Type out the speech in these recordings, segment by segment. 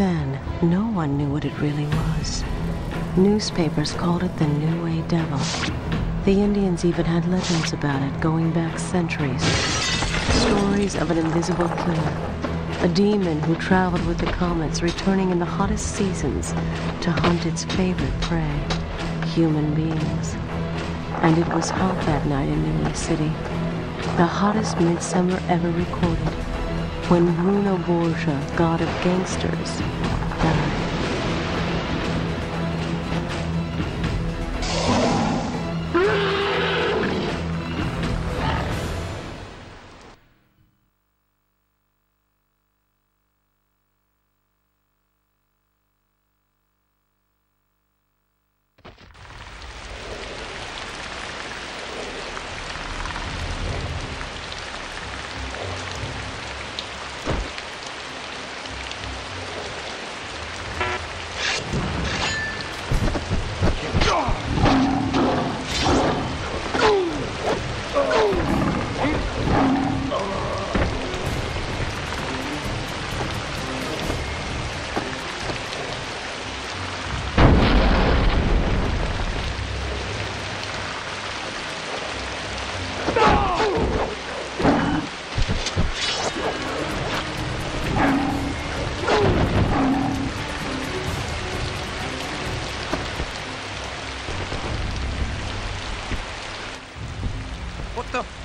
then, no one knew what it really was. Newspapers called it the New Way Devil. The Indians even had legends about it going back centuries. Stories of an invisible killer, a demon who traveled with the comets, returning in the hottest seasons to hunt its favorite prey, human beings. And it was hot that night in New York City, the hottest midsummer ever recorded, when Bruno Borgia, god of gangsters,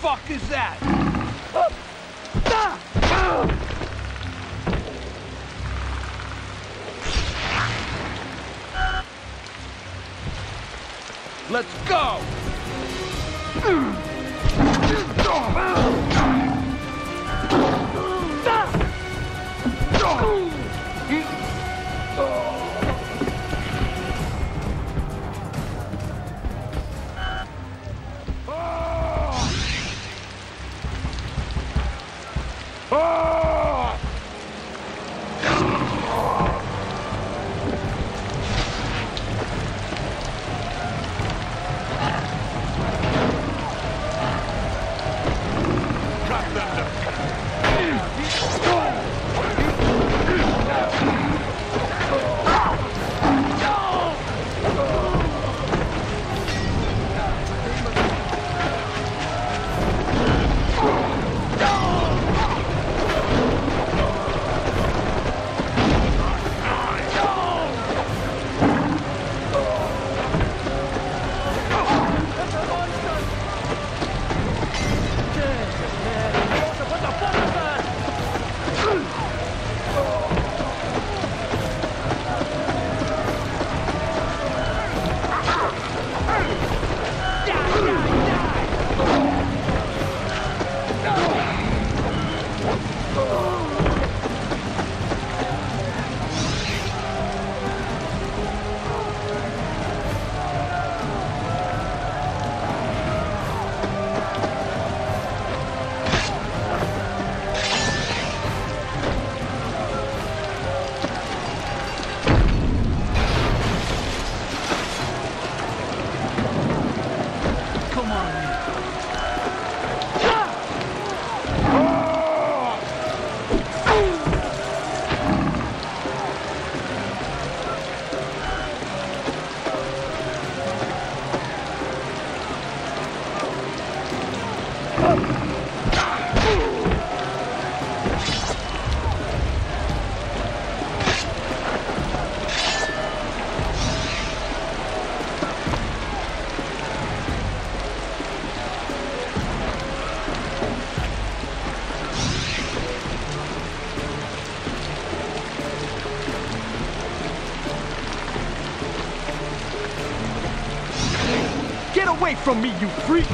fuck is that? Let's go! Away from me, you freak!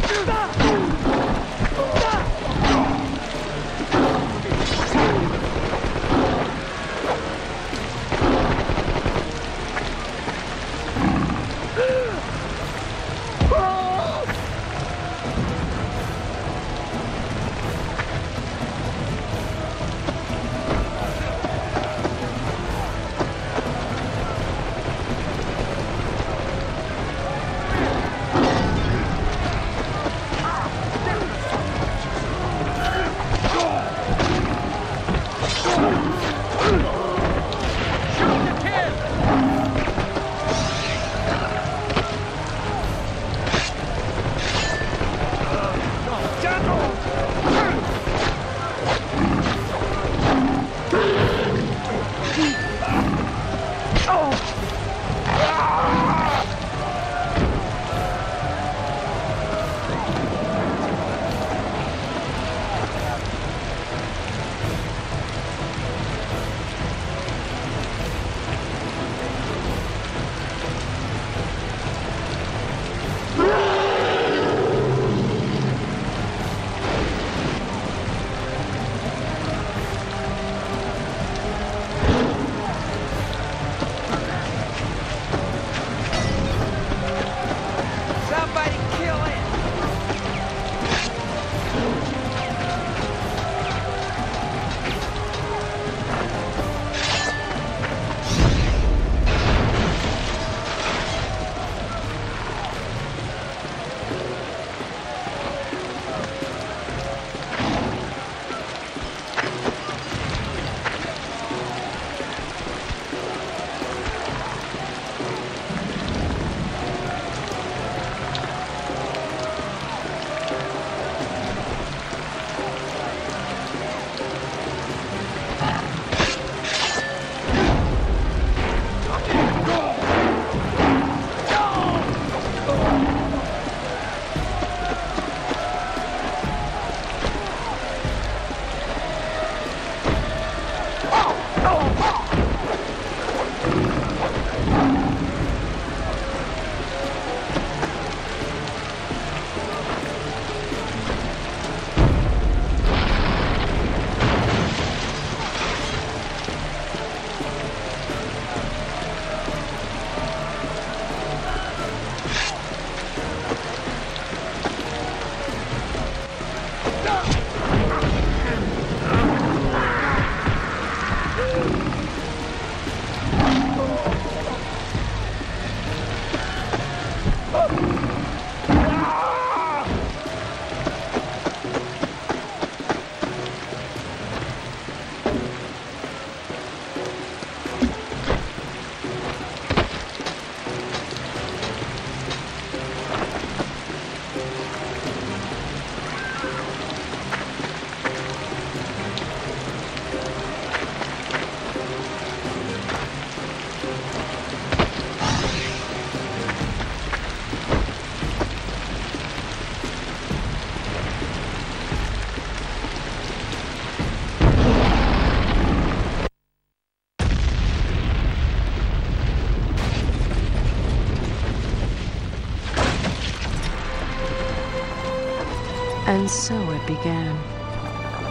And so it began.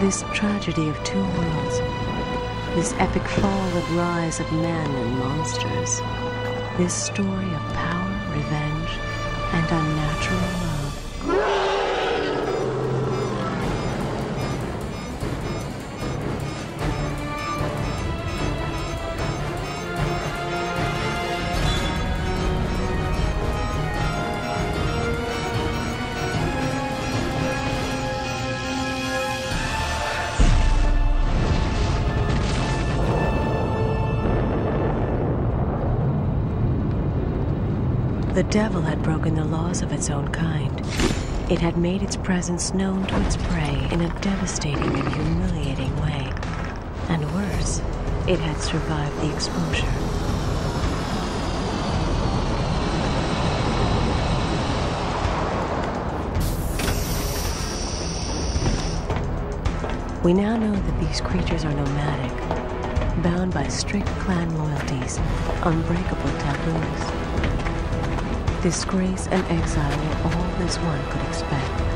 This tragedy of two worlds. This epic fall and rise of men and monsters. This story of power, revenge, and unnatural love. The devil had broken the laws of its own kind. It had made its presence known to its prey in a devastating and humiliating way. And worse, it had survived the exposure. We now know that these creatures are nomadic, bound by strict clan loyalties, unbreakable taboos. Disgrace and exile were all this one could expect.